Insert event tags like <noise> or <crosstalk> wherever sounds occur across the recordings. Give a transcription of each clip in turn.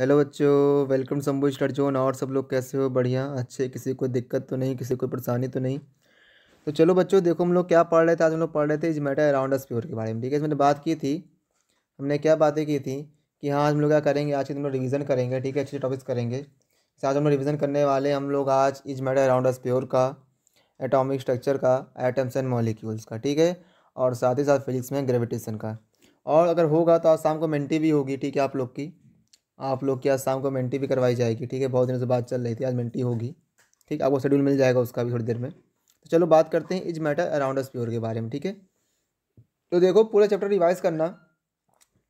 Hello बच्चों, welcome Shambhu star zone. और सब लोग कैसे हो? बढ़िया, अच्छे, किसी को दिक्कत तो नहीं, किसी को परेशानी तो नहीं। तो चलो बच्चों, देखो हम लोग क्या पढ़ रहे थे, आज हम लोग पढ़ रहे थे is matter around us pure के बारे में, ठीक है? इसमें बात की थी, हमने क्या बातें की थी कि हाँ हम लोग क्या करेंगे, आज के हम लोग रिविज़न करेंगे, ठीक है? अच्छे टॉपिक्स करेंगे। आज हम लोग रिविज़न करने वाले, हम लोग आज is matter around us pure का एटॉमिक स्ट्रक्चर का एटम्स एंड मॉलिक्यूल्स का, ठीक है? और साथ ही साथ फिजिक्स में ग्रेविटेशन का। और अगर होगा तो आज शाम को मेंटी भी होगी, ठीक है आप लोग की? आप लोग की आज शाम को मेंटी भी करवाई जाएगी, ठीक है? बहुत दिनों से बात चल रही थी, आज मेंटी होगी, ठीक? आपको शेड्यूल मिल जाएगा उसका भी थोड़ी देर में। तो चलो बात करते हैं is matter around us pure के बारे में, ठीक है? तो देखो, पूरा चैप्टर रिवाइज करना,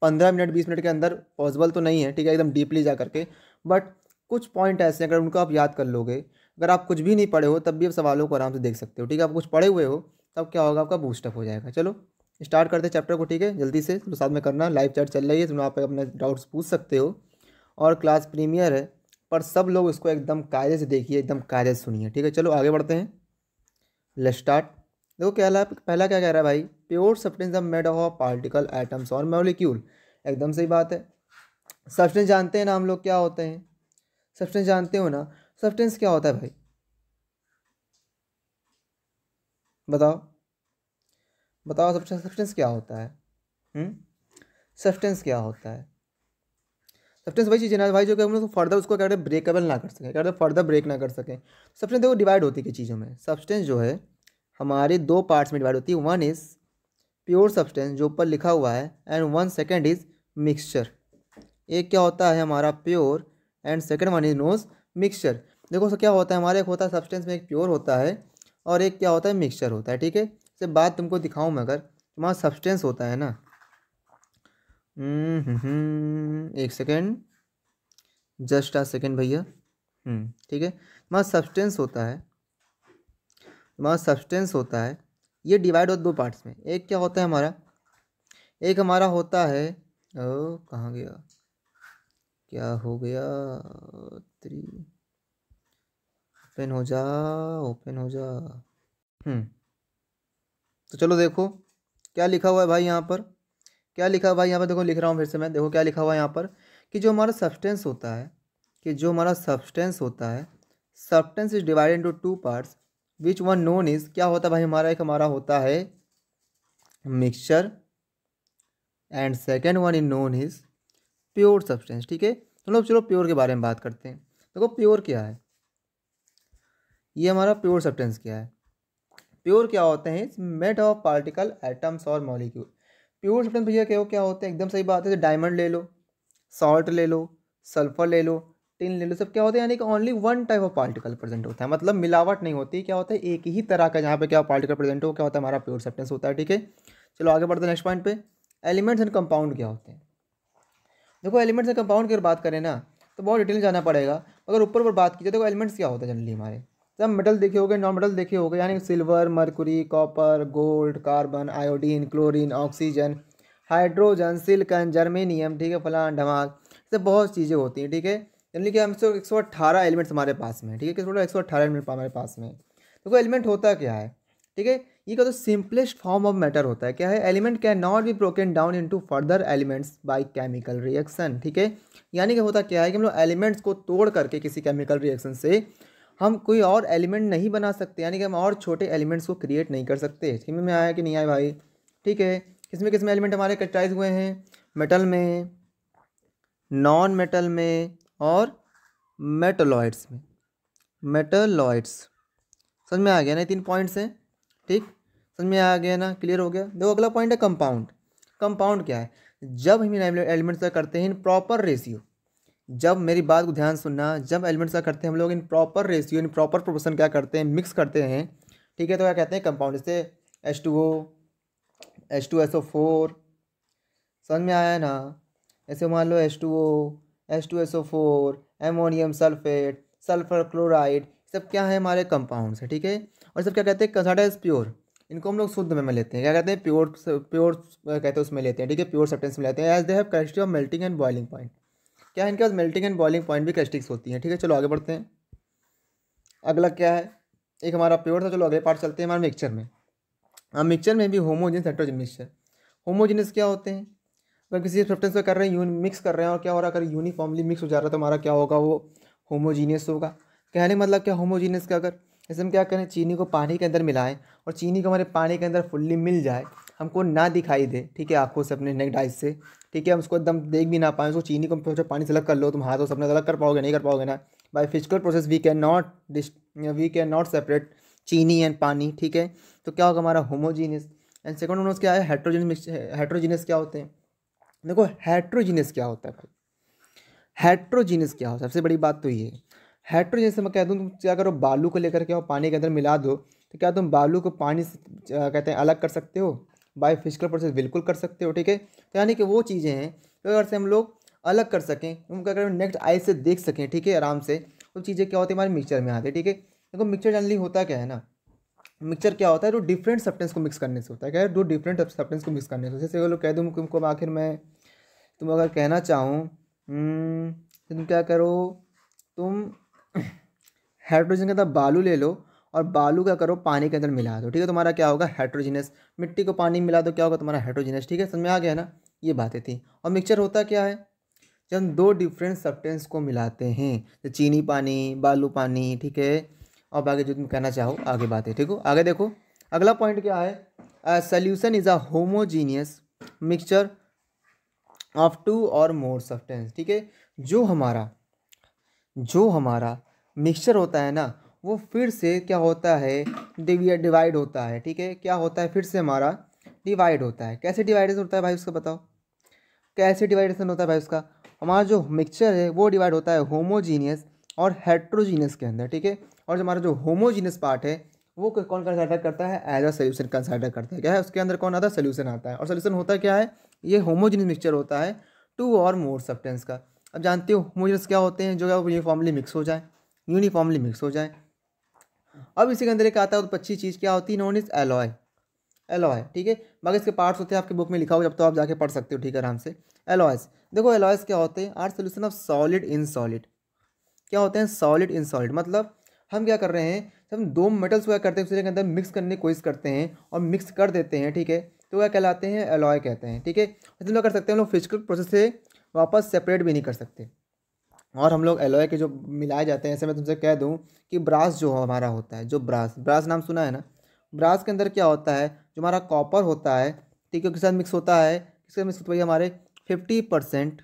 पंद्रह मिनट, बीस मिनट के अंदर पॉसिबल तो नहीं है, ठीक है? एकदम डीपली जा करके। बट कुछ पॉइंट ऐसे अगर उनको आप याद कर लोगे, अगर आप कुछ भी नहीं पढ़े हो, तब भी आप सवालों को आराम से देख सकते हो, ठीक है? आप कुछ पढ़े हुए हो, तब क्या होगा? आपका बूस्टअप हो जाएगा। चलो स्टार्ट करते हैं चैप्टर को, ठीक है? जल्दी से तो साथ में करना लाइव चैट चल रही है तुम आप अपने डाउट्स पूछ सकते हो। और क्लास प्रीमियर है, पर सब लोग इसको एकदम कायदे से देखिए, एकदम कायदे से सुनिए, ठीक है? चलो आगे बढ़ते हैं। लेट स्टार्ट देखो, क्या पहला क्या कह रहा है भाई? Pure substance of made of particle atoms और मोलिक्यूल एकदम सही बात है। सब्सटेंस जानते हैं ना हम लोग क्या होते हैं? सब्सटेंस जानते हो ना? सब्सटेंस क्या होता है भाई? बताओ। बताओ सब्सटेंस सब्सटेंस क्या होता है? सब्सटेंस हम्म? क्या होता है? सब्सटेंस वही चीज़ है ना भाई, जो कि हम लोग फर्दर उसको क्या कहते ब्रेकेबल ना कर सकें, क्या फर्दर ब्रेक ना कर सकें। सब्सटेंस देखो डिवाइड होती है चीज़ों में। सब्सटेंस जो है, हमारे दो पार्ट्स में डिवाइड होती है। वन इज़ प्योर सब्सटेंस जो ऊपर लिखा हुआ है and one second is mixture एक क्या होता है हमारा pure and second one is nose mixture देखो क्या होता है, हमारे एक होता है सब्सटेंस में एक प्योर होता है, और एक क्या होता है मिक्सचर होता है, ठीक है? से बात तुमको दिखाऊँ मैं अगर, तुम्हारा सब्सटेंस होता है ना एक सेकेंड। जस्ट आ सेकेंड भैया। हम्म, ठीक है? तुम्हारा सब्सटेंस होता है तुम्हारा सब्सटेंस होता है ये डिवाइड होता दो पार्ट्स में। एक क्या होता है हमारा? एक हमारा होता है ओ कहाँ गया? क्या हो गया? थ्री ओपन हो जा ओपन हो जा। हम्म। तो चलो देखो क्या लिखा हुआ है भाई यहाँ पर? क्या लिखा भाई यहाँ पर देखो, लिख रहा हूँ फिर से मैं। देखो, क्या लिखा हुआ है यहाँ पर? कि जो हमारा सब्सटेंस होता है, कि जो हमारा सब्सटेंस होता है substance is divided into two parts which one known is क्या होता है भाई? हमारा एक हमारा होता है mixture and second one in known is pure substance ठीक है? तो चलो प्योर के बारे में बात करते हैं। देखो प्योर क्या है? ये हमारा प्योर सब्सटेंस क्या है? प्योर क्या होते हैं? मेड ऑफ़ पार्टिकल एटम्स और मॉलिक्यूल प्योर सब्सटेंस भैया क्या हो, क्या होते हैं? एकदम सही बात है डायमंड ले लो सॉल्ट ले लो सल्फ़र ले लो टिन ले लो, सब क्या होता है? यानी कि only one type of particle present होता है। मतलब मिलावट नहीं होती, क्या होता है? एक ही तरह का जहाँ पे क्या पार्टिकल प्रेजेंट हो, क्या होता है? हमारा प्योर सब्सटेंस होता है, ठीक है? चलो आगे बढ़ते हैं नेक्स्ट पॉइंट पे। एलिमेंट्स एंड कंपाउंड क्या होते हैं? देखो एलिमेंट्स एंड कंपाउंड की अगर बात करें ना तो बहुत डिटेल जाना पड़ेगा। अगर ऊपर ऊपर बात की जाए देखो एलिमेंट्स क्या होता है जनरली हमारे? सब मेटल देखे होंगे नॉन मेटल देखे होंगे, यानी silver mercury copper gold carbon iodine chlorine oxygen hydrogen silicon germanium ठीक है फलान ढमाक सब बहुत चीज़ें होती हैं, ठीक है? यानी कि हम सौ एक सौ अट्ठारह एलिमेंट्स हमारे पास में ठीक है? एक सौ अट्ठारह एलिमेंट हमारे पास में तो कोई एलिमेंट होता क्या है? ठीक है? ये का तो सिंपलेस्ट फॉर्म ऑफ़ मैटर होता है। क्या है? Element can not be broken down into further elements by chemical reaction ठीक है? यानी कि होता क्या है कि हम लोग एलिमेंट्स को तोड़ करके किसी केमिकल रिएक्शन से हम कोई और एलिमेंट नहीं बना सकते, यानी कि हम और छोटे एलिमेंट्स को क्रिएट नहीं कर सकते। समझ में आया कि नहीं आया भाई? ठीक है, किसमें किसमें एलिमेंट हमारे कैटेगराइज हुए हैं? मेटल में नॉन मेटल में और मेटलॉइड्स में। मेटलॉइड्स समझ में आ गया ना तीन पॉइंट्स हैं? ठीक, समझ में आ गया ना? क्लियर हो गया? देखो, अगला पॉइंट है कंपाउंड कंपाउंड क्या है? जब हम इन एलिमेंट्स करते हैं इन प्रॉपर रेशियो जब मेरी बात को ध्यान सुनना, जब एलिमेंट्स का करते हैं हम लोग, in proper ratio in proper proportion क्या करते हैं मिक्स करते हैं, ठीक है तो क्या कहते हैं कंपाउंड जैसे H two O H two S O four समझ में आया ना? ऐसे मान लो H two O H two S O four ammonium sulphate sulphur chloride सब क्या है हमारे कंपाउंड्स है, ठीक है? और सब क्या कहते हैं कंसाडा इज़ प्योर इनको हम लोग शुद्ध में लेते हैं। क्या कहते हैं प्योर प्योर कहते हैं उसमें लेते हैं, ठीक है? प्योर सब्टेंस में लेते हैं। As they have characteristic of melting and boiling point क्या है इनके पास मेल्टिंग एंड बॉइलिंग पॉइंट भी कैस्टिक्स होती हैं? ठीक है, चलो आगे बढ़ते हैं। अगला क्या है? एक हमारा प्योर था, चलो अगले पार्ट चलते हैं हमारे मिक्सचर में। अब मिक्सचर में भी होमोजिनस हेट्रोजिन मिक्सचर होमोजिनस क्या होते हैं? अगर किसी सब्सटेंस को कर रहे हैं मिक्स कर रहे हैं और क्या हो रहा है, अगर यूनिफॉर्मली मिक्स हो जा रहा है तो हमारा क्या होगा? वो होमोजीनियस होगा। कहने मतलब क्या होमोजीनियस का अगर? जैसे हम क्या करें, चीनी को पानी के अंदर मिलाएँ और चीनी को हमारे पानी के अंदर फुल्ली मिल जाए, हमको ना दिखाई दे, ठीक है, आँखों से, अपने नेक डाइस से ठीक है, हम उसको एकदम देख भी ना पाए, उसको चीनी को पानी से अलग कर लो, तुम हाथों से अपने अलग कर पाओगे, नहीं कर पाओगे ना। By physical process we can not we can not separate चीनी एंड पानी, ठीक है। तो क्या होगा हमारा होमोजीनियस एंड सेकंड वन क्या है हेट्रोजीनियस हेट्रोजीनियस क्या होते हैं? देखो हेट्रोजीनियस क्या होता है भाई? हेट्रोजीनियस क्या होता है? सबसे बड़ी बात तो ये है। हेट्रोजीनियस मैं कह दूँ, तुम क्या करो, बालू को लेकर के आओ, पानी के अंदर मिला दो तो क्या तुम बालू को पानी से कहते हैं, अलग कर सकते हो? बाय फ़िज़िकल प्रोसेस बिल्कुल कर सकते हो ठीक है? तो यानी कि वो चीज़ें हैं तो अगर से हम लोग अलग कर सकें क्या करें नेक्स्ट आई से देख सकें ठीक है आराम से तो चीज़ें क्या होती है? हमारे मिक्सचर में आती है ठीक है? देखो मिक्सचर जनरली होता क्या है ना? मिक्सचर क्या होता है? जो डिफरेंट सब्सटेंस को मिक्स करने से होता है क्या है? दो डिफरेंट सब्सटेंस को मिक्स करने से जैसे वो लोग कह दूँ तुमको आखिर मैं तुम अगर कहना चाहूँ हम्म, तो तुम क्या करो? तुम <clears throat> हाइड्रोजन के अंदर बालू ले लो और बालू का करो पानी के अंदर मिला दो, ठीक है? तुम्हारा क्या होगा? हाइड्रोजिनस मिट्टी को पानी मिला दो, क्या होगा? तुम्हारा हाइड्रोजिनस ठीक है? समझ में आ गया ना? ये बातें थी। और मिक्सचर होता क्या है? जब हम दो डिफरेंट सब्सटेंस को मिलाते हैं तो चीनी पानी, बालू पानी, ठीक है? और आगे जो तुम कहना चाहो, आगे बात, ठीक हो? आगे देखो। अगला पॉइंट क्या है? Solution is a homogeneous mixture of two or more substance ठीक है? जो हमारा जो हमारा मिक्सचर होता है ना वो फिर से क्या होता है? डिवाइड होता है, ठीक है? क्या होता है? फिर से हमारा डिवाइड होता है। कैसे डिवाइडेशन होता है भाई उसका बताओ? कैसे डिवाइडेशन होता है भाई उसका? हमारा जो मिक्सचर है, वो डिवाइड होता है होमोजीनियस और हेट्रोजीनियस के अंदर, ठीक है? और जो हमारा जो होमोजीनियस पार्ट है, वो कौन कंसिडर करता है? एज अ सोल्यूशन कंसिडर करता है। क्या है? उसके अंदर कौन आता है? सोल्यूशन आता है। और सोल्यूशन होता क्या है? ये होमोजीनियस मिक्सचर होता है टू और मोर सब्सटेंस का। अब जानते हो होमोजीनियस क्या होते हैं? जो है वो यूनिफॉर्मली मिक्स हो जाए यूनिफॉर्मली मिक्स हो जाए। अब इसी के अंदर एक आता है अच्छी चीज़ क्या होती है? नॉन इज़ एलॉय एलॉय ठीक है? बाकी इसके पार्ट्स होते हैं, आपके बुक में लिखा हो, जब तो आप जाके पढ़ सकते हो, ठीक है, आराम से। एलॉयस देखो एलॉयस क्या होते हैं? Are solution of solid in solid क्या होते हैं? सॉलिड इन सॉलिड मतलब हम क्या कर रहे हैं? हम दो मेटल्स क्या करते हैं दूसरे के अंदर मिक्स करने की कोशिश करते हैं और मिक्स कर देते हैं, ठीक है? तो वह कहलाते हैं? एलॉय कहते हैं, ठीक है? लोग कर सकते हैं हम लोग? फ़िज़िकल प्रोसेस से वापस सेपरेट भी नहीं कर सकते। और हम लोग एलोए के जो मिलाए जाते हैं, ऐसे मैं तुमसे कह दूँ कि ब्रास जो हमारा होता है, जो ब्रास ब्रास नाम सुना है ना? ब्रास के अंदर क्या होता है? जो हमारा कॉपर होता है, ठीक है के साथ मिक्स होता है, किसके मिक्स होता है? हमारे फिफ्टी परसेंट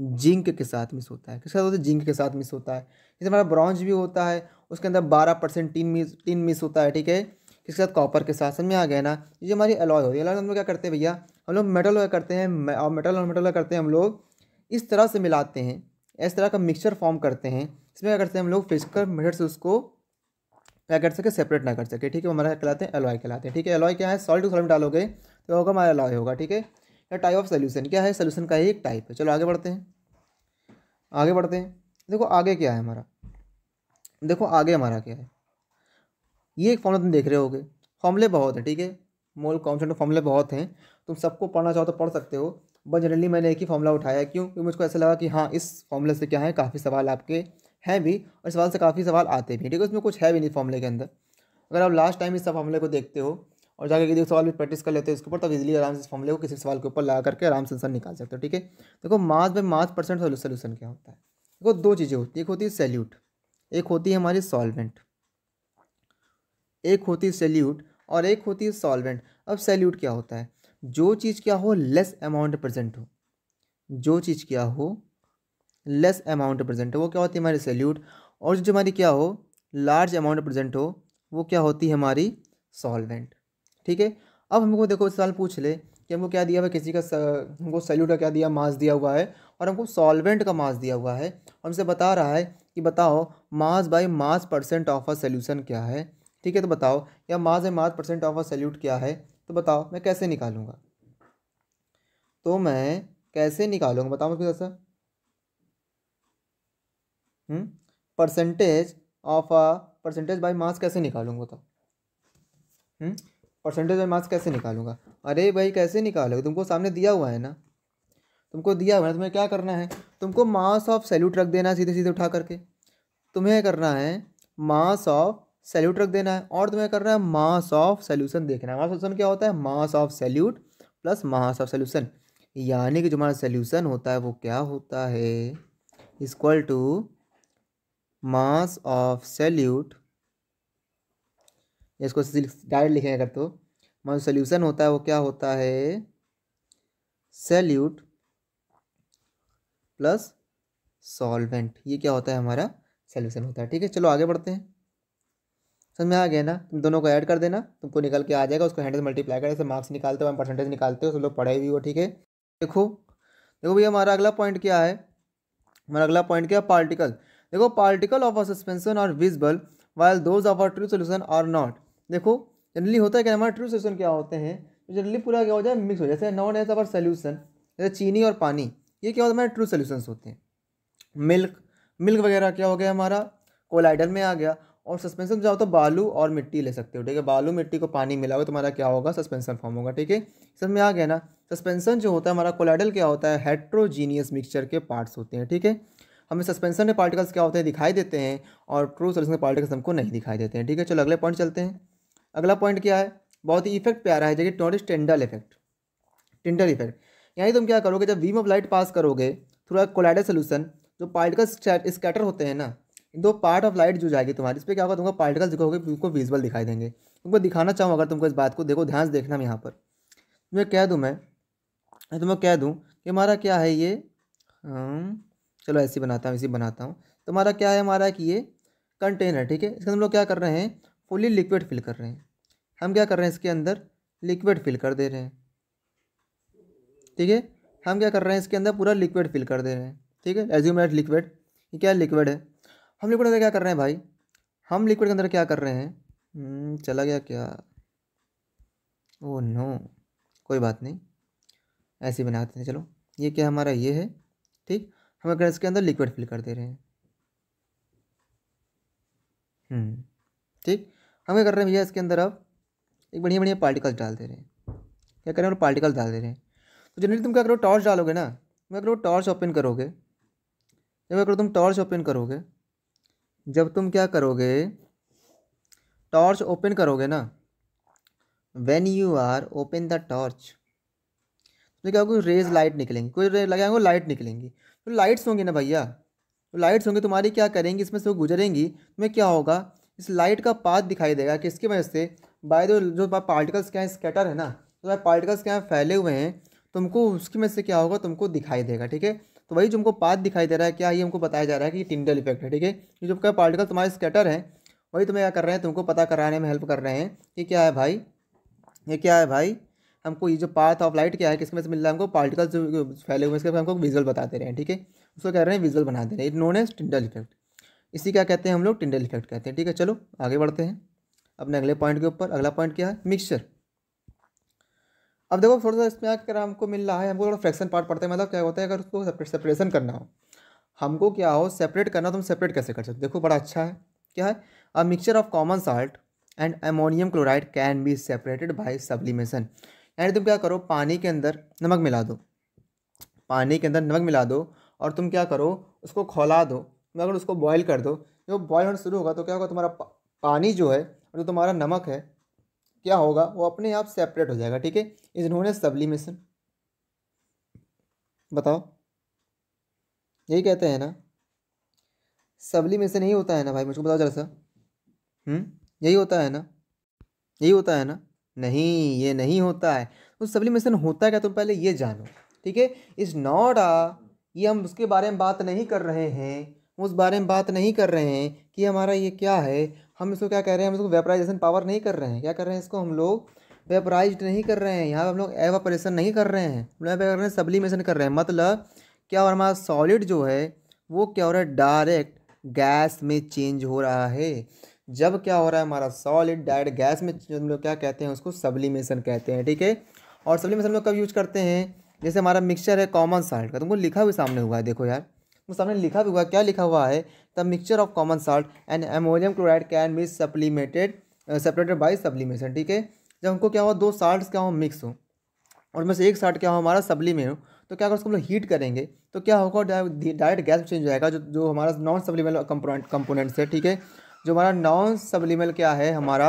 जिंक के साथ मिस होता है। किसके साथ होता है? जिंक के साथ मिस होता है। जैसे हमारा ब्रॉन्ज भी होता है, उसके अंदर बारह परसेंट टीन मिस टीन मिस होता है, ठीक है? किसके साथ? कॉपर के साथ। समझ में आ गया ना? ये हमारी अलॉय होती है। हम लोग क्या करते हैं भैया? हम लोग मेटल करते हैं, और मेटल और मेटल करते हैं हम लोग। इस तरह से मिलाते हैं। इस तरह का मिक्सचर फॉर्म करते हैं। इसमें क्या करते हैं हम लोग फ़िज़िकल मेथड से उसको क्या कर सके सेपरेट ना कर सके। ठीक है हमारा कहलाते हैं एलॉय कहलाते हैं। ठीक है एलॉय क्या है? सॉल्ट टू सॉल्ट डालोगे तो होगा हमारा एलॉय होगा। ठीक है, या टाइप ऑफ़ सोल्यूशन क्या है? सोल्यूशन का ही एक टाइप है। चलो आगे बढ़ते हैं। आगे बढ़ते हैं। देखो आगे क्या है हमारा। देखो आगे हमारा क्या है। ये एक फॉर्मूला तुम देख रहे होगे। फॉर्मूले बहुत हैं। ठीक है, मोल कॉन्सेंट फॉर्मूले बहुत हैं। तुम सबको पढ़ना चाहो तो पढ़ सकते हो। बट जनरली मैंने एक ही फॉर्मूला उठाया, क्यों? क्योंकि मुझको ऐसा लगा कि हाँ इस फॉर्मूले से क्या है? काफ़ी सवाल आपके हैं भी, और सवाल से काफ़ी सवाल आते भी ठीक है? उसमें कुछ है भी नहीं फॉर्मूले के अंदर। अगर आप लास्ट टाइम इस फॉर्मूले को देखते हो, और जाकर किसी सवाल भी प्रैक्टिस कर लेते हो, इसके ऊपर तो इजीली आराम से इस फॉर्मूले को किसी सवाल के ऊपर लगा करके आराम से आंसर निकाल सकते हो, ठीक है? देखो mass by mass percent solution क्या होता है? देखो, दो चीज़ें होती है, एक होती है सेल्यूट एक होती है हमारी सॉल्वेंट एक होती है सेल्यूट और एक होती है सॉल्वेंट अब सेल्यूट क्या होता है? जो चीज़ क्या हो लेस अमाउंट प्रेजेंट हो। जो चीज़ क्या हो लेस अमाउंट प्रेजेंट हो, वो क्या होती है हमारी सैल्यूट और जो हमारी क्या हो लार्ज अमाउंट प्रेजेंट हो, वो क्या होती है हमारी सॉल्वेंट ठीक है? अब हमको देखो सवाल पूछ ले कि हमको क्या दिया हुआ किसी का हमको सैल्यूट का क्या दिया, मास दिया हुआ है और हमको सॉल्वेंट का मास दिया हुआ है। और हमसे बता रहा है कि बताओ, mass by mass percent of a solution क्या है? ठीक है तो बताओ, या mass by mass percent of a solute क्या है? तो बताओ, मैं कैसे निकालूँगा? तो मैं कैसे निकालूँगा? बताओ मुझे ऐसा percentage of a percentage by mass कैसे निकालूँगा बताओ? परसेंटेज बाय मास कैसे निकालूँगा? अरे भाई, कैसे निकालोगे? तुमको सामने दिया हुआ है ना? तुमको दिया हुआ है तुम्हें क्या करना है? तुमको मास ऑफ़ सैल्यूट रख देना सीधे सीधे उठा करके। तुम्हें करना है? मास ऑफ़ सैल्यूट रख देना है और तुम्हें करना है मास ऑफ़ सोल्यूशन देखना है। मास सोल्यूशन क्या होता है? Mass of solute plus mass of solution. यानी कि जो हमारा सोल्यूशन होता है वो क्या होता है? Equal to mass of solute. इसको डायरेक्ट लिखेंगे अगर तो। हमारा सोल्यूशन होता है वो क्या होता है? Solute plus solvent. ये क्या होता है? हमारा सोल्यूशन होता है। ठीक है, चलो आगे बढ़ते हैं। समझ में आ गया ना? तुम दोनों को ऐड कर देना। तुमको निकल के आ जाएगा। उसको हैंड से मल्टीप्लाई करने से मार्क्स निकालते हो, हम परसेंटेज निकालते हो, सब लोग पढ़े भी हो, ठीक है? देखो देखो भैया, हमारा अगला पॉइंट क्या है? हमारा अगला पॉइंट क्या है? पार्टिकल देखो particle of a suspension are visible while those of are true solution are not देखो जनरली होता है कि हमारे ट्रू सोल्यूशन क्या होते हैं? जनरली पूरा क्या हो जाए? मिक्स हो जाए। जैसे नॉट एज अवर सोल्यूशन जैसे चीनी और पानी, ये क्या होता है? हमारे ट्रू सोल्यूशंस होते हैं। मिल्क मिल्क वगैरह क्या हो गया हमारा? कोलाइडल में आ गया। और सस्पेंशन जाओ तो बालू और मिट्टी ले सकते हो, ठीक है? बालू, मिट्टी को पानी मिलाओगे तुम्हारा क्या होगा? सस्पेंशन फॉर्म होगा, ठीक है? समझ में आ गया ना सस्पेंशन जो होता है, हमारा कोलाइडल क्या होता है? हेट्रोजीनियस मिक्सचर के पार्ट्स होते हैं, ठीक है? हमें सस्पेंशन में पार्टिकल्स क्या होते हैं? दिखाई देते हैं और ट्रू सोल्यूशन के पार्टिकल्स हमको नहीं दिखाई देते हैं, ठीक है? चलो अगले पॉइंट चलते हैं। अगला पॉइंट क्या है? बहुत ही इफ़ेक्ट प्यारा है जैसे is Tyndall effect Tyndall effect यानी तुम क्या करोगे? जब वीम ऑफ़ लाइट पास करोगे थ्रू कोलाइडल सोल्यूशन जो पार्टिकल्स स्कैटर होते हैं ना दो पार्ट ऑफ़ लाइट जो जाएगी तुम्हारी, इस पर क्या होगा, तुमको पार्टिकल्स दिखोगे, तुमको विजुअल दिखाई देंगे। तुमको दिखाना चाहूँ अगर तुमको इस बात को, देखो ध्यान से देखना यहाँ पर। तुम्हें कह दूँ मैं तुम्हें कह दूँ कि हमारा क्या है ये? चलो ऐसे बनाता हूँ इसी बनाता हूँ। तुम्हारा क्या है हमारा कि ये कंटेनर ठीक है? इसके हम लोग क्या कर रहे हैं? फुली लिक्विड फिल कर रहे हैं। हम क्या कर रहे हैं इसके अंदर? लिक्विड फिल कर दे रहे हैं। ठीक है? हम क्या कर रहे हैं इसके अंदर? पूरा लिक्विड फिल कर दे रहे हैं। ठीक है? एज्यूम एट लिक्विड ये क्या लिक्विड है? हम लिक्विड अंदर क्या कर रहे हैं भाई? हम लिक्विड के अंदर क्या कर रहे हैं? हम्म, चला गया क्या? ओ नो कोई बात नहीं। ऐसे बनाते हैं चलो। ये क्या हमारा ये है? ठीक। हम अगर इसके अंदर लिक्विड फिल कर दे रहे हैं। हम्म, ठीक। हम क्या कर रहे हैं भैया इसके अंदर अब? एक बढ़िया बढ़िया पार्टिकल्स डाल दे रहे हैं। क्या कर? रहे हैं पार्टिकल्स डाल दे रहे हैं। तो जनरली तुम क्या करो? टॉर्च डालोगे ना? क्या करो? टॉर्च ओपन करोगे। जब अगर तुम टॉर्च ओपन करोगे। जब तुम क्या करोगे? टॉर्च ओपन करोगे ना? When you are open the torch तो क्या होगा? रेज लाइट निकलेंगी। कोई रेज लगाएँगे लाइट निकलेंगी। तो लाइट्स होंगी ना भैया? तो लाइट्स होंगी, तुम्हारी क्या करेंगी? इसमें से वो गुजरेंगी। तुम्हें क्या होगा? इस लाइट का पाथ दिखाई देगा कि इसकी वजह से बाय दो जो पार्टिकल्स क्या है स्कैटर है ना? तो पार्टिकल्स क्या फैले हुए हैं, तुमको उसकी में से क्या होगा? तुमको दिखाई देगा, ठीक है? तो वही जो हमको पाथ दिखाई दे रहा है, क्या ये हमको बताया जा रहा है कि टिंडल इफ़ेक्ट है, ठीक है? ये जो क्या पार्टिकल तुम्हारे स्कैटर हैं, वही तुम्हें क्या कर रहे हैं, तुमको पता कराने में हेल्प कर रहे हैं कि क्या है भाई? ये क्या है भाई? हमको ये जो पाथ ऑफ़ लाइट क्या है, किसमें से मिल रहा है हमको? पार्टिकल जो फैले हुए इसके हमको विजुअल बताते रहे हैं, ठीक है? उसको कह रहे हैं विजुअल बना दे रहे हैं। It known as Tyndall effect इसी क्या कहते हैं हम लोग? टिंडल इफ़ेक्ट कहते हैं, ठीक है? चलो, आगे बढ़ते हैं। अपने अगले पॉइंट के ऊपर, अगला पॉइंट क्या है? मिक्सचर अब देखो थोड़ा सा इसमें अगर हमको मिल रहा है, हमको थोड़ा फ्रैक्शन पार्ट पड़ता है मतलब क्या होता है, अगर उसको सेपरेशन करना हो। हमको क्या हो सेपरेट करना तो हम सेपरेट कैसे कर सकते देखो, बड़ा अच्छा है। क्या है? A mixture of common salt and ammonium chloride can be separated by sublimation यानी तुम क्या करो, पानी के अंदर नमक मिला दो। पानी के अंदर नमक मिला दो और तुम क्या करो, उसको खोला दो। अगर उसको बॉयल कर दो, जब बॉयल होना शुरू होगा तो क्या होगा, तुम्हारा पानी जो है, जो तुम्हारा नमक है क्या होगा? वो अपने आप सेपरेट हो जाएगा, ठीक है? एज सब्लिमेशन बताओ। यही कहते हैं ना? सब्लिमेशन यही होता है ना भाई? मुझको बताओ जरा सा। हम्म? यही होता है ना? यही होता है ना? नहीं, ये नहीं होता है। तो सब्लिमेशन होता है क्या? तुम पहले ये जानो, ठीक है? इज़ नॉट आ ये हम उसके बारे में बात नहीं कर रहे हैं। उस बारे में बात नहीं कर रहे हैं कि हमारा ये क्या है? हम इसको क्या कह रहे हैं? हम इसको वेपराइजेशन पावर नहीं कर रहे हैं। क्या कर रहे हैं इसको? हम लोग वेपराइज नहीं कर रहे हैं। यहाँ पर हम लोग एवापरेशन नहीं कर रहे हैं। हम लोग क्या कर रहे हैं? सब्लिमेशन कर रहे हैं। मतलब क्या हो रहा हमारा सॉलिड जो है, वो क्या हो रहा है? डायरेक्ट गैस में चेंज हो रहा है। जब क्या हो रहा है? हमारा सॉलिड डायरेक्ट गैस में हम लोग क्या कहते हैं उसको? सब्लिमेशन कहते हैं। ठीक है? और सब्लिमेशन हम लोग कब यूज़ करते हैं? जैसे हमारा मिक्सचर है कॉमन साल्ट का। तुमको लिखा हुआ सामने हुआ है। देखो यार। सामने लिखा भी हुआ क्या लिखा हुआ है? The mixture of common salt and ammonium chloride can be sublimated separated by sublimation ठीक है? जब हमको क्या हुआ, दो साल्ट क्या हो मिक्स हो और में से एक साल्ट क्या हो हमारा सब्ली में हो तो क्या अगर उसको हम लोग हीट करेंगे तो क्या होगा डायरेक्ट गैस चेंज हो जाएगा, जो जो हमारा नॉन सब्लीमेल कंपोनेंट कंपोनेंट्स है, ठीक है? जो हमारा नॉन सब्लीमेल क्या है, हमारा,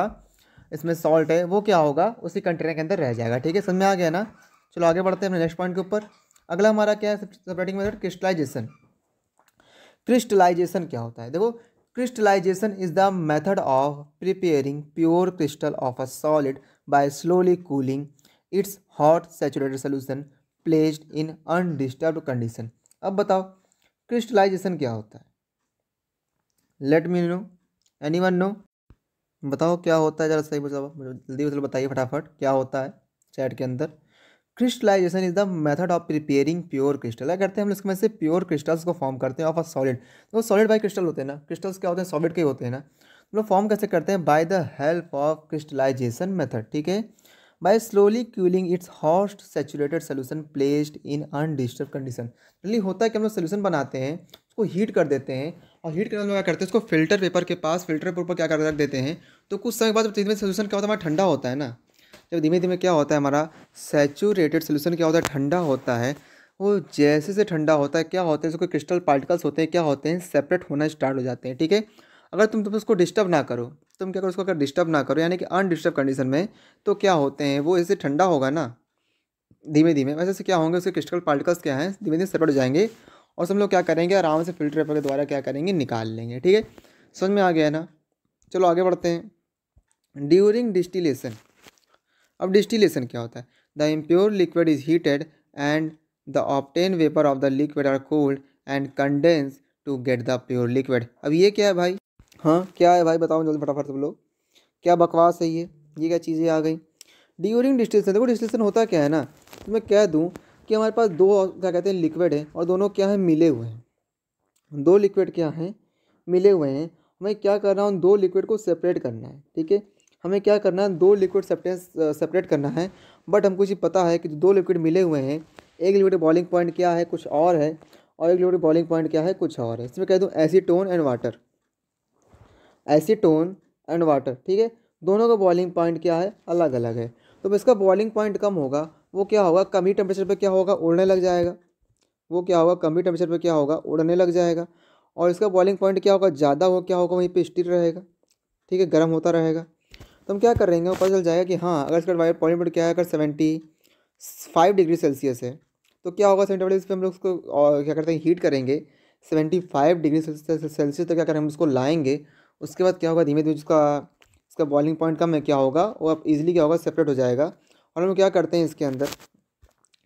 इसमें सॉल्ट है, वो क्या होगा, उसी कंटेनर के अंदर रह जाएगा, ठीक है? समझ में आ गया ना? चलो आगे बढ़ते हैं अपने नेक्स्ट पॉइंट के ऊपर। अगला हमारा क्या है सेपरेटिंग मेथड क्रिस्टलाइजेशन क्रिस्टलाइजेशन क्या होता है? देखो, crystallisation is the method of preparing pure crystal of a solid by slowly cooling its hot saturated solution placed in undisturb condition अब बताओ, क्रिस्टलाइजेशन क्या होता है? Let me know any one know बताओ क्या होता है? ज़रा सही बताओ, जल्दी बताइए फटाफट, क्या होता है चैट के अंदर? Crystallisation is the method of preparing pure crystal क्या करते हैं हम इसमें से प्योर क्रिस्टल्स को फॉर्म करते हैं ऑफ़ अ सॉलिड तो सॉलिड बाई क्रिस्टल होते हैं ना? क्रिस्टल्स क्या होते हैं? सॉलिड के होते हैं ना? हम लोग फॉर्म कैसे करते हैं? By the help of crystallisation method ठीक है? By slowly cooling its hot saturated solution placed in undisturb condition जल्दी होता है कि हम लोग सोल्यूशन बनाते हैं, उसको हीट कर देते हैं, और हीट करने में क्या करते हैं? उसको फ़िल्टर पेपर के पास फ़िल्टर पेपर क्या कर देते हैं? तो कुछ समय बाद धीमे सोल्यूशन क्या होता है? हमारा ठंडा होता है ना? जब धीमे धीमे क्या होता है हमारा? सेचूरेटेड सोल्यूशन क्या होता है? ठंडा होता है। वो जैसे से ठंडा होता है, क्या होते हैं? उसको क्रिस्टल पार्टिकल्स होते हैं, क्या होते हैं? सेपरेट होना स्टार्ट हो जाते हैं, ठीक है? अगर तुम तुम उसको डिस्टर्ब ना करो, तुम क्या करो उसको अगर डिस्टर्ब ना करो, यानी कि अनडिस्टर्ब कंडीशन में तो क्या होते हैं? वो ऐसे ठंडा होगा ना? धीमे धीमे वैसे से क्या होंगे? उसके क्रिस्टल पार्टिकल्स क्या हैं? धीमे धीमे सेपरेट हो जाएँगे। और सब लोग क्या करेंगे? आराम से फ़िल्टर के द्वारा क्या करेंगे? निकाल लेंगे, ठीक है? समझ में आ गया ना? चलो आगे बढ़ते हैं। ड्यूरिंग डिस्टिलेशन अब डिस्टिलेशन क्या होता है? The impure liquid is heated and the obtained vapour of the liquid are cold and condense to get the pure liquid. अब ये क्या है भाई? हाँ क्या है भाई? बताओ जल्दी फटाफट तुम लोग। क्या बकवास है ये? ये क्या चीज़ें आ गई? ड्यूरिंग डिस्टिलेशन देखो डिस्टिलेशन होता क्या है ना? तो मैं कह दूँ कि हमारे पास दो, क्या कहते हैं लिक्विड है और दोनों क्या है? मिले हुए हैं। दो लिक्विड क्या हैं? मिले हुए हैं। हमें क्या करना है? उन दो लिक्विड को सेपरेट करना है, ठीक है? हमें क्या करना है, दो लिक्विड सेपरेट सेपरेट करना है बट हमको ये पता है कि दो लिक्विड मिले हुए हैं, एक लिक्विड बॉलिंग पॉइंट क्या है, कुछ और है, और एक लिक्विड बॉलिंग पॉइंट क्या है, कुछ और है। इसमें कह दूँ acetone and water acetone and water ठीक है? दोनों का बॉइलिंग पॉइंट क्या है अलग अलग है। तो इसका बॉइलिंग पॉइंट कम होगा, वो क्या होगा, कम ही टेम्परेचर पर क्या होगा, उड़ने लग जाएगा। वो क्या होगा, कम ही टेम्परेचर पर क्या होगा, उड़ने लग जाएगा। और इसका बॉइलिंग पॉइंट क्या होगा, ज़्यादा हो, क्या होगा, वहीं पे स्टिल रहेगा, ठीक है, गर्म होता रहेगा। तो हम क्या कर रहेंगे पता चल जाएगा कि हाँ अगर इसका बॉइलिंग पॉइंट क्या है? अगर सेवेंटी फाइव डिग्री सेल्सियस है तो क्या होगा सेवेंटी फाइव हम लोग उसको क्या करते हैं? हीट करेंगे। सेवेंटी फाइव डिग्री सेल्सियस तो क्या करें हम उसको लाएँगे। उसके बाद क्या होगा? धीमे धीमे उसका इसका बॉइलिंग पॉइंट कम है, क्या होगा? वो अब ईजिली क्या होगा? सेपरेट हो जाएगा। और हम लोग क्या करते हैं इसके अंदर?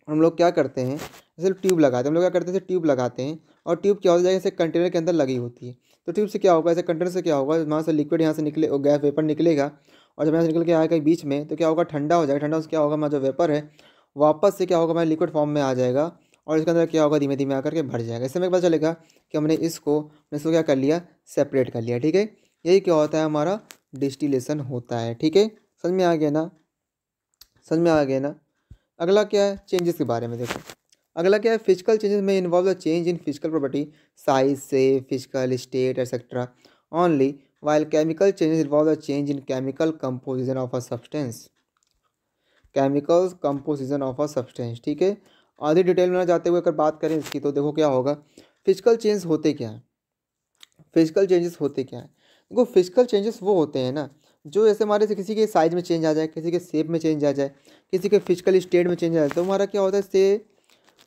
हम लोग क्या करते हैं? जैसे ट्यूब लगाते हैं। हम लोग क्या करते हैं? ट्यूब लगाते हैं। और ट्यूब क्या हो? जाएगा जैसे कंटेनर के अंदर लगी होती है। तो ट्यूब से क्या होगा? ऐसे कंटेनर से क्या होगा? वहाँ से लिक्विड यहाँ से निकले गैस वेपर निकलेगा। और जब यहाँ से निकल के आएगा बीच में तो क्या होगा? ठंडा हो जाएगा। ठंडा से क्या होगा? हमारा जो वेपर है, वापस से क्या होगा? हमारे लिक्विड फॉर्म में आ जाएगा और इसके अंदर क्या होगा? धीमे धीमे आकर के भर जाएगा। इससे में पता चलेगा कि हमने इसको इसको क्या कर लिया? सेपरेट कर लिया, ठीक है? यही क्या होता है? हमारा डिस्टिलेशन होता है, ठीक है? समझ में आ गया ना? समझ में आ गया ना? अगला क्या है? चेंजेस के बारे में देखो। अगला क्या है? फ़िज़िकल चेंजेस में involve the change in physical property size से physical state etcetera only while chemical changes involve the change in chemical composition of a substance chemical composition of a substance ठीक है? आधी डिटेल में ना जाते हुए अगर बात करें इसकी तो देखो क्या होगा। फ़िज़िकल चेंज होते क्या है? फ़िज़िकल चेंजेस होते क्या है? देखो फ़िज़िकल चेंजेस वो होते हैं ना, जो जैसे हमारे से किसी के साइज़ में चेंज आ जाए, किसी के शेप में चेंज आ जाए, किसी के फ़िज़िकल स्टेट में चेंज आ जाए तो हमारा क्या होता है, इससे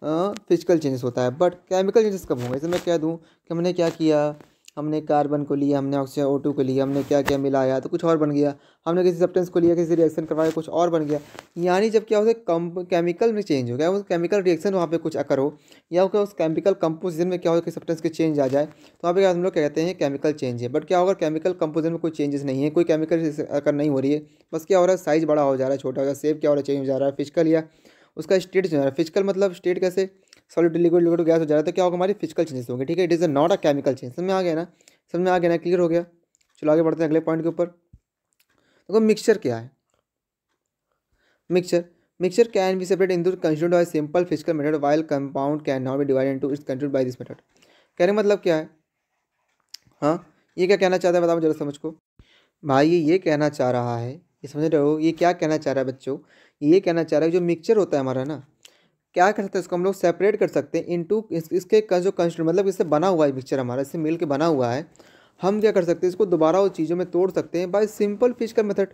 फ़िज़िकल चेंजेस होता है। बट केमिकल चेंजेस कब होंगे? जैसे मैं कह दूँ कि हमने क्या किया? हमने कार्बन को लिया, हमने ऑक्सीजन ओ टू को लिया, हमने क्या क्या मिलाया तो कुछ और बन गया। हमने किसी सब्सटेंस को लिया, किसी रिएक्शन करवाया, कुछ और बन गया। यानी जब क्या होता है कम केमिकल में चेंज हो गया, उस केमिकल रिएक्शन वहाँ पे कुछ अकर हो, या क्या उस केमिकल कंपोजिशन में क्या हो कि सब्सटेंस के चेंज आ जाए तो वहाँ पे हम लोग कहते हैं केमिकल चेंज है। बट क्या होगा केमिकल कंपोजिशन में कोई चेंजेस नहीं है, कोई केमिकल अकर नहीं हो रही है। बस क्या हो रहा है साइज़ बड़ा हो जा रहा है, छोटा हो रहा है सेप क्या हो रहा है चेंज हो जा रहा है फ़िज़िकल या उसका स्टेट चेंज हो रहा है। फ़िज़िकल मतलब स्टेट कैसे? सॉलिड लिक्विड लिक्विड गैस हो जा रहा है तो क्या होगा हमारी फ़िज़िकल चेंजेस होंगे, ठीक है? It is not a chemical change समझ में आ गया ना? समझ में आ गया ना? क्लियर हो गया? चलो आगे बढ़ते हैं अगले पॉइंट के ऊपर। देखो मिक्सचर क्या है? Mixture mixture can be separate in considered by simple physical method while compound can not be divide into its control by this method कहने मतलब क्या है? हाँ ये क्या कहना चाहता है बताओ जरा समझ को। भाई, ये ये कहना चाह रहा है, ये समझ रहे हो? ये क्या कहना चाह रहा है बच्चों? ये कहना चाह रहा है जो मिक्सचर होता है हमारा ना क्या कर सकते हैं? इसको हम लोग सेपरेट कर सकते हैं इनटू इस, इसके का जो कंस्ट्र मतलब इससे बना हुआ है मिक्सचर हमारा इससे मिल के बना हुआ है। हम क्या कर सकते हैं? इसको दोबारा उस चीज़ों में तोड़ सकते हैं बाय सिंपल फ़िज़िकल मेथड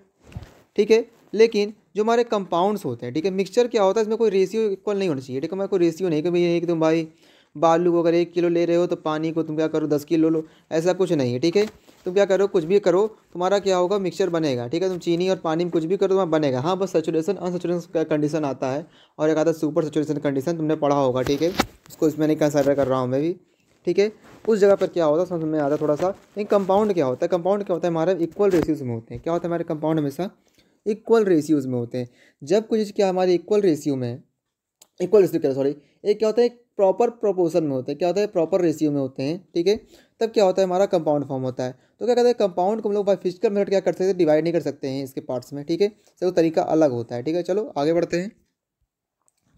ठीक है? लेकिन जो हमारे कंपाउंड्स होते हैं ठीक है? मिक्सचर क्या होता है? इसमें कोई रेशियो इक्वल नहीं होना चाहिए ठीक है? मैं कोई रेशियो नहीं कभी नहीं कि तुम भाई बालू को अगर एक किलो ले रहे हो तो पानी को तुम क्या करो? दस किलो लो ऐसा कुछ नहीं है ठीक है? तुम क्या करो, कुछ भी करो, तुम्हारा क्या होगा मिक्सचर बनेगा, ठीक है? तुम चीनी और पानी में कुछ भी करो, तुम्हारा बनेगा। हाँ बस सेचुरेशन अनसेचुरेशन कंडीशन आता है और एक आता है सुपर सेचुरेशन कंडीशन तुमने पढ़ा होगा, ठीक है? उसको इसमें नहीं कंसिडर कर रहा हूँ मैं भी, ठीक है? उस जगह पर क्या होता है, समझ में आता है थोड़ा सा, लेकिन कंपाउंड क्या होता है? कंपाउंड क्या होता है हमारे इक्वल रेशियोज में होते हैं। क्या होता है हमारे कंपाउंड हमेशा? इक्वल रेशियोज में होते हैं। जब कुछ क्या हमारे इक्वल रेशियो में इक्वल रेशियो क्या सॉरी एक क्या होता है, एक प्रॉपर प्रोपोर्शन में होते हैं। क्या होता है? प्रॉपर रेशियो में होते हैं, ठीक है? तब क्या होता है, हमारा कंपाउंड फॉर्म होता है। तो क्या कहते हैं कंपाउंड को हम लोग बाई फ़िज़िकल मेथड क्या कर सकते हैं डिवाइड नहीं कर सकते हैं इसके पार्ट्स में, ठीक है? सब तरीका अलग होता है, ठीक है? चलो, आगे बढ़ते हैं।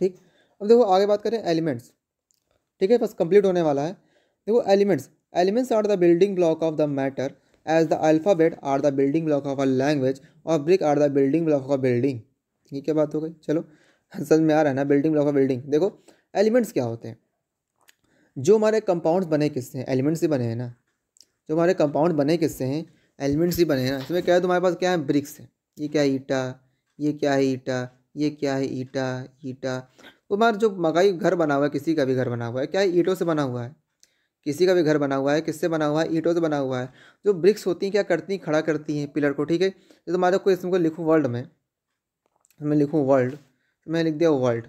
ठीक? अब देखो, आगे बात करें एलिमेंट्स ठीक है बस कंप्लीट होने वाला है। देखो elements elements are the building block of the matter as the alphabet are the building block of a language or brick are the building block of a building ये क्या बात हो गई? चलो, समझ में आ रहा है ना बिल्डिंग ब्लॉक ऑफ़ बिल्डिंग देखो एलिमेंट्स क्या होते हैं? जो हमारे कंपाउंड्स बने किससे हैं? एलिमेंट्स ही बने हैं ना। जो हमारे कंपाउंड बने किससे हैं? एलिमेंट्स ही बने हैं ना। इसमें क्या है? तुम्हारे पास क्या है? ब्रिक्स है। ये क्या है? ईटा। ये क्या है? ईटा। ये क्या है? ईटा। ईटा। तो हमारा जो मकाई घर बना हुआ है, किसी का भी घर बना हुआ है, क्या है ईंटों से बना हुआ है? किसी का भी घर बना हुआ है, किससे बना हुआ है? ईंटों से बना हुआ है। जो ब्रिक्स होती हैं, क्या करती हैं? खड़ा करती हैं पिलर को, ठीक है? तो तुम्हारे को इसमें को लिखूँ वर्ल्ड में मैं लिखूँ वर्ल्ड तो मैं लिख दिया वर्ल्ड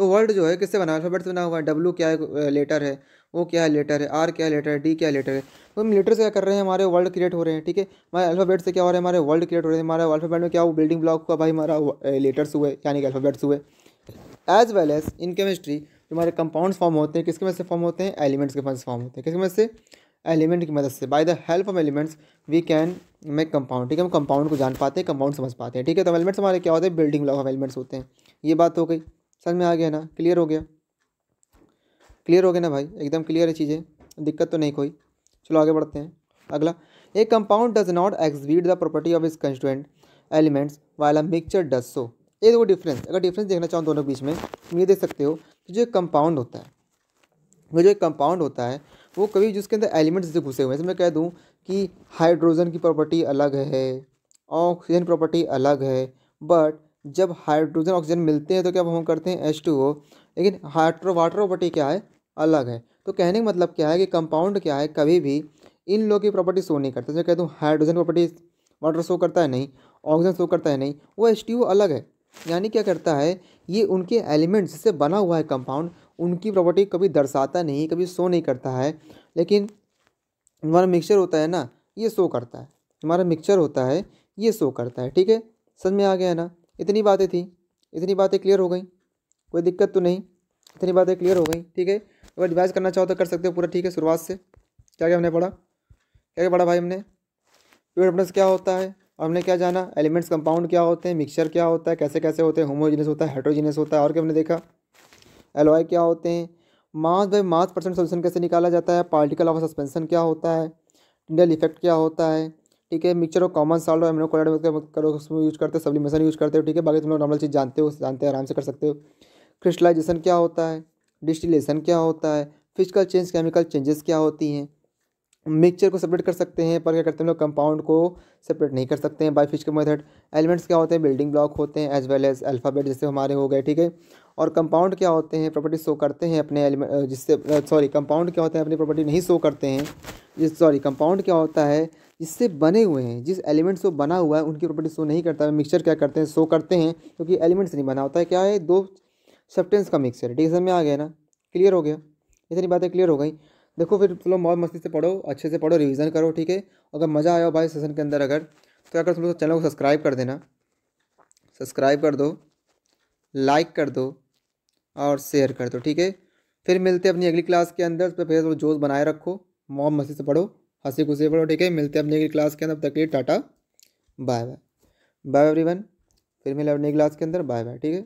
तो वर्ल्ड जो है किससे बना? अल्फ़ाबेट से बना हुआ है। डब्लू क्या लेटर है वो क्या है लेटर है आर क्या है लेटर है डी क्या लेटर है। तो हम लेटर से क्या कर रहे हैं? हमारे वर्ल्ड क्रिएट हो रहे हैं, ठीक है? हमारे अल्फ़ाबेट से क्या हो रहा है? हमारे वर्ल्ड क्रिएट हो रहे हैं। हमारे अल्फ़ाबेट में क्या हो बिल्डिंग ब्लॉक हुआ। भाई हमारा लेटर्स हुए, यानी कि अल्फ़ाबेट्स हुए। As well as in chemistry जो हमारे कंपाउंड्स फॉर्म होते हैं, किसके मदद से फॉर्म होते हैं? एलिमेंट्स के मदद से फॉर्म होते हैं। किसकी मदद से? एलिमेंट की मदद से। By the help of elements we can make compound ठीक है? हम कंपाउंड को जान पाते हैं कंपाउंड समझ पाते हैं, ठीक है? तो एलिमेंट्स हमारे क्या होते हैं? बिल्डिंग ब्लॉक ऑफ़ एलिमेंट्स होते हैं। ये बात हो गई। समझ में आ गया ना? क्लियर हो गया? क्लियर हो गया ना भाई? एकदम क्लियर है चीज़ें। दिक्कत तो नहीं कोई। चलो आगे बढ़ते हैं। अगला। A compound does not exceed the property of its constituent elements while a mixture does so ये देखो डिफरेंस अगर डिफरेंस देखना चाहूँ दोनों बीच में, तुम ये देख सकते हो कि जो एक कंपाउंड होता है, वो जो एक कंपाउंड होता है, वो कभी जिसके अंदर एलिमेंट्स जैसे घुसे हुए हैं। जैसे मैं कह दूँ कि हाइड्रोजन की प्रॉपर्टी अलग है ऑक्सीजन प्रॉपर्टी अलग है बट जब हाइड्रोजन, ऑक्सीजन मिलते हैं तो क्या हम करते हैं एच टू ओ लेकिन हाइड्रो वाटर प्रॉपर्टी क्या है? अलग है। तो कहने का मतलब क्या है कि कंपाउंड क्या है? कभी भी इन लोगों की प्रॉपर्टी शो नहीं करता। जैसे कह दूँ हाइड्रोजन प्रॉपर्टी वाटर शो करता है नहीं ऑक्सीजन शो करता है नहीं, वो एच अलग है। यानी क्या करता है, ये उनके एलिमेंट्स से बना हुआ है कंपाउंड उनकी प्रॉपर्टी कभी दर्शाता नहीं, कभी शो नहीं करता है। लेकिन हमारा मिक्सचर होता है ना, ये शो करता है। हमारा मिक्सचर होता है, ये शो करता है। ठीक है? समझ में आ गया ना? इतनी बातें थी, इतनी बातें क्लियर हो गई, कोई दिक्कत तो नहीं, इतनी बातें क्लियर हो गई, ठीक है? अगर डिवाइस करना चाहो तो कर सकते हो पूरा, ठीक है, शुरुआत से। क्या क्या हमने पढ़ा? क्या क्या पढ़ा भाई हमने? प्योर क्या होता है? और हमने क्या जाना? एलिमेंट्स कंपाउंड क्या होते हैं? मिक्सचर क्या होता है? कैसे कैसे होते हैं? होमोजीनियस होता है? हेट्रोजीनियस होता है? और क्या हमने देखा? एलॉय क्या होते हैं? Mass by mass percent solution कैसे निकाला जाता है? पार्टिकल ऑफ़ सस्पेंशन क्या होता है? टिंडल इफ़ेक्ट क्या होता है? ठीक है मिक्सचर और कॉमन सॉल्ट और एमनो करो, उसमें यूज़ करते हो सब्लिमेशन यूज़ करते हो, ठीक है? बाकी तुम लोग नॉर्मल चीज़ जानते हो जानते हो, आराम से कर सकते हो। क्रिस्टलाइजेशन क्या होता है? डिस्टिलेशन क्या होता है? फ़िज़िकल चेंज केमिकल चेंजेस क्या होती हैं? मिक्सचर को सेपरेट कर सकते हैं, पर क्या करते हैं लोग? कंपाउंड को सेपरेट नहीं कर सकते हैं बाई फ़िश के मेथड एलिमेंट्स क्या होते हैं? बिल्डिंग ब्लॉक होते हैं एज वेल एज अल्फ़ाबेट जैसे हमारे हो गए, ठीक है? और कंपाउंड क्या होते हैं? प्रॉपर्टी शो करते हैं अपने एलिमेंट जिससे सॉरी कंपाउंड क्या होते हैं? अपनी प्रॉपर्टी नहीं शो करते हैं। जिस सॉरी कंपाउंड क्या होता है? जिससे बने हुए हैं, जिस एलिमेंट से बना हुआ है, उनकी प्रॉपर्टी शो नहीं करता है। मिक्सचर क्या करते हैं? शो करते हैं, क्योंकि एलिमेंट्स नहीं बना होता है। क्या है? दो सब्टेंस का मिक्सचर ठीक है? समझ में आ गया ना? क्लियर हो गया? इतनी बातें क्लियर हो गई। देखो फिर चलो मौज मस्ती से पढ़ो, अच्छे से पढ़ो रिवीजन करो, ठीक है? अगर मज़ा आया हो भाई सेशन के अंदर अगर तो अगर तुम लोग चैनल को सब्सक्राइब कर देना। सब्सक्राइब कर दो लाइक कर दो, और शेयर कर दो, ठीक है? फिर मिलते हैं अपनी अगली क्लास के अंदर तो फिर जोश बनाए रखो मौज मस्ती से पढ़ो हँसी खुशी पढ़ो, ठीक है? मिलते हैं अपनी अगली क्लास के अंदर तक tata bye bye bye everyone फिर मिले अपनी क्लास के अंदर बाय बाय ठीक है?